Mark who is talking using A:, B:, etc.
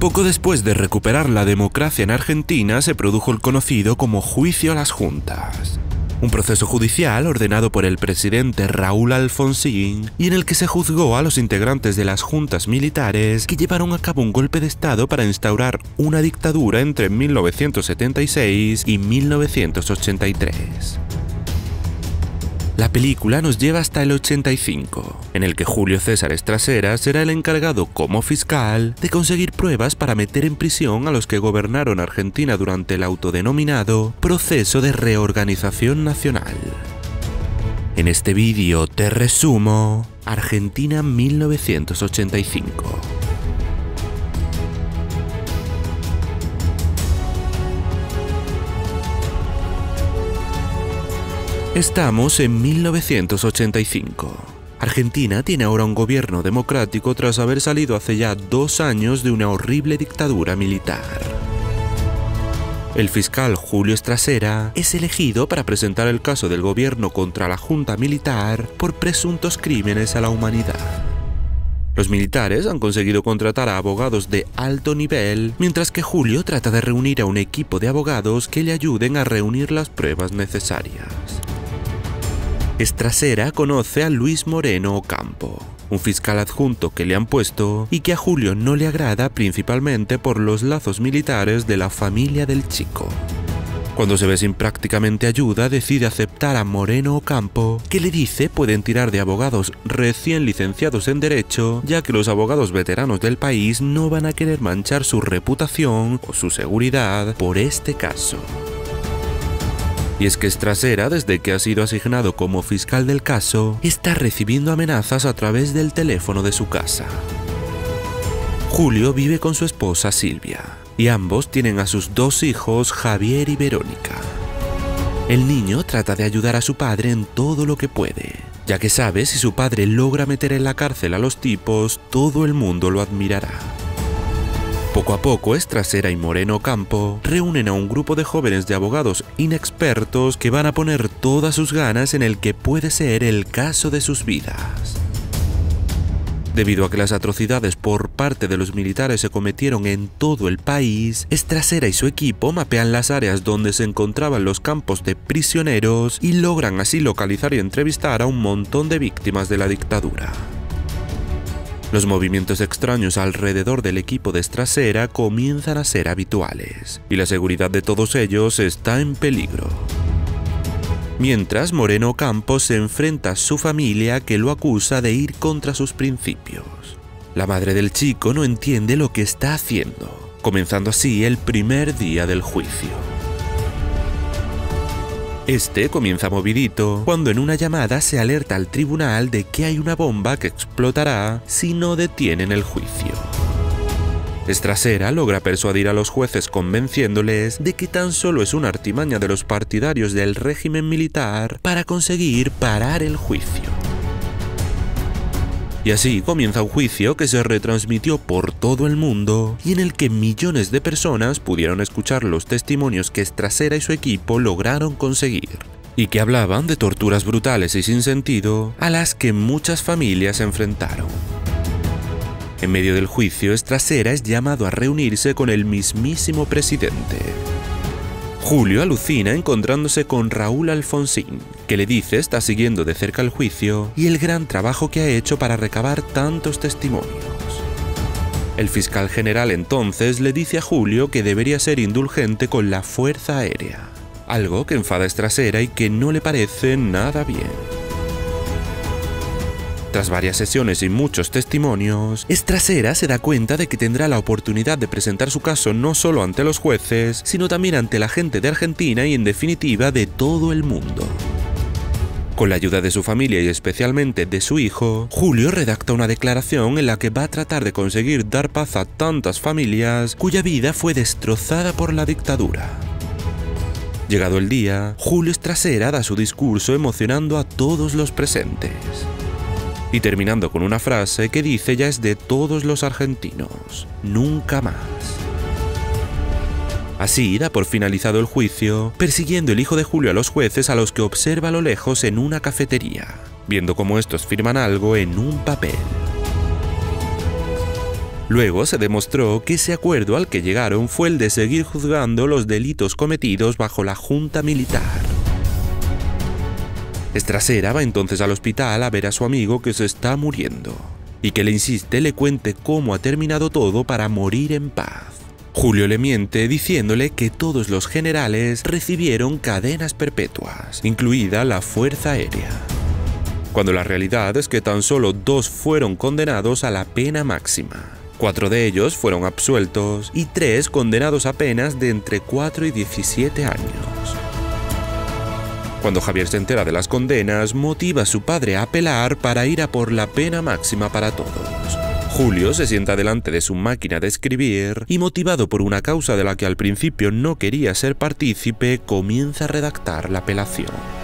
A: Poco después de recuperar la democracia en Argentina se produjo el conocido como juicio a las juntas. Un proceso judicial ordenado por el presidente Raúl Alfonsín y en el que se juzgó a los integrantes de las juntas militares que llevaron a cabo un golpe de Estado para instaurar una dictadura entre 1976 y 1983. La película nos lleva hasta el 85, en el que Julio César Estrasera será el encargado como fiscal de conseguir pruebas para meter en prisión a los que gobernaron Argentina durante el autodenominado proceso de reorganización nacional. En este vídeo te resumo Argentina 1985. Estamos en 1985. Argentina tiene ahora un gobierno democrático tras haber salido hace ya dos años de una horrible dictadura militar. El fiscal Julio Estrasera es elegido para presentar el caso del gobierno contra la junta militar por presuntos crímenes a la humanidad. Los militares han conseguido contratar a abogados de alto nivel, mientras que Julio trata de reunir a un equipo de abogados que le ayuden a reunir las pruebas necesarias. Estrasera conoce a Luis Moreno Ocampo, un fiscal adjunto que le han puesto y que a Julio no le agrada principalmente por los lazos militares de la familia del chico. Cuando se ve sin prácticamente ayuda, decide aceptar a Moreno Ocampo, que le dice pueden tirar de abogados recién licenciados en Derecho, ya que los abogados veteranos del país no van a querer manchar su reputación o su seguridad por este caso. Y es que Estrasera, desde que ha sido asignado como fiscal del caso, está recibiendo amenazas a través del teléfono de su casa. Julio vive con su esposa Silvia, y ambos tienen a sus dos hijos Javier y Verónica. El niño trata de ayudar a su padre en todo lo que puede, ya que sabe si su padre logra meter en la cárcel a los tipos, todo el mundo lo admirará. Poco a poco, Estrasera y Moreno Campo reúnen a un grupo de jóvenes de abogados inexpertos que van a poner todas sus ganas en el que puede ser el caso de sus vidas. Debido a que las atrocidades por parte de los militares se cometieron en todo el país, Estrasera y su equipo mapean las áreas donde se encontraban los campos de prisioneros y logran así localizar y entrevistar a un montón de víctimas de la dictadura. Los movimientos extraños alrededor del equipo de Estrasera comienzan a ser habituales, y la seguridad de todos ellos está en peligro. Mientras Moreno Campos se enfrenta a su familia que lo acusa de ir contra sus principios. La madre del chico no entiende lo que está haciendo, comenzando así el primer día del juicio. Este comienza movidito cuando en una llamada se alerta al tribunal de que hay una bomba que explotará si no detienen el juicio. Estrasera logra persuadir a los jueces convenciéndoles de que tan solo es una artimaña de los partidarios del régimen militar para conseguir parar el juicio. Y así comienza un juicio que se retransmitió por todo el mundo y en el que millones de personas pudieron escuchar los testimonios que Estrasera y su equipo lograron conseguir y que hablaban de torturas brutales y sin sentido a las que muchas familias se enfrentaron. En medio del juicio, Estrasera es llamado a reunirse con el mismísimo presidente. Julio alucina encontrándose con Raúl Alfonsín, que le dice está siguiendo de cerca el juicio y el gran trabajo que ha hecho para recabar tantos testimonios. El fiscal general entonces le dice a Julio que debería ser indulgente con la Fuerza Aérea, algo que enfada a Estrasera y que no le parece nada bien. Tras varias sesiones y muchos testimonios, Estrasera se da cuenta de que tendrá la oportunidad de presentar su caso no solo ante los jueces, sino también ante la gente de Argentina y en definitiva de todo el mundo. Con la ayuda de su familia y especialmente de su hijo, Julio redacta una declaración en la que va a tratar de conseguir dar paz a tantas familias cuya vida fue destrozada por la dictadura. Llegado el día, Julio Estrasera da su discurso emocionando a todos los presentes y terminando con una frase que dice ya es de todos los argentinos, nunca más. Así da por finalizado el juicio, persiguiendo el hijo de Julio a los jueces a los que observa a lo lejos en una cafetería, viendo cómo estos firman algo en un papel. Luego se demostró que ese acuerdo al que llegaron fue el de seguir juzgando los delitos cometidos bajo la Junta Militar. Estrasera va entonces al hospital a ver a su amigo que se está muriendo y que le insiste le cuente cómo ha terminado todo para morir en paz. Julio le miente diciéndole que todos los generales recibieron cadenas perpetuas, incluida la Fuerza Aérea, cuando la realidad es que tan solo dos fueron condenados a la pena máxima. Cuatro de ellos fueron absueltos y tres condenados a penas de entre 4 y 17 años. Cuando Javier se entera de las condenas, motiva a su padre a apelar para ir a por la pena máxima para todos. Julio se sienta delante de su máquina de escribir y motivado por una causa de la que al principio no quería ser partícipe, comienza a redactar la apelación.